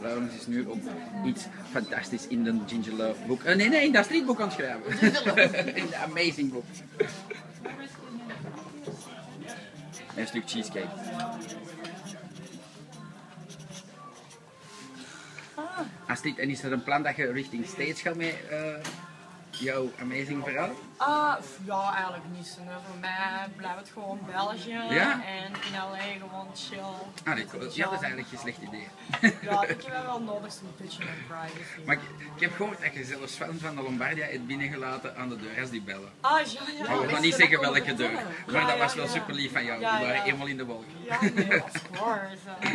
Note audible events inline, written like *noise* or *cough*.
Laurens is nu ook iets fantastisch in de Ginger Love boek. Eh, nee, nee, in dat streetboek aan het schrijven. *laughs* in de Amazing boek. Een stuk cheesecake. Astrid, en is er een plan dat je richting stage gaat met eh, jouw Amazing verhaal? Ah, ja, eigenlijk niet zo. Voor mij blijft het gewoon België. Ja? En in LA gewoon chill. Ah, nee, ja, dat is eigenlijk geen slecht idee. Ja, *laughs* ik heb wel nodig zo'n beetje mijn privacy. Maar ik, ik heb gehoord dat je zelfs fan van de Lombardia hebt binnengelaten aan de deur als die bellen. Ah, ja, ja. Maar we gaan niet dat zeggen welke deur. Maar dat was wel super lief van jou. Ja, Die waren ja. helemaal in de wolk. Ja, nee, *laughs* of course. eh.